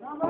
Number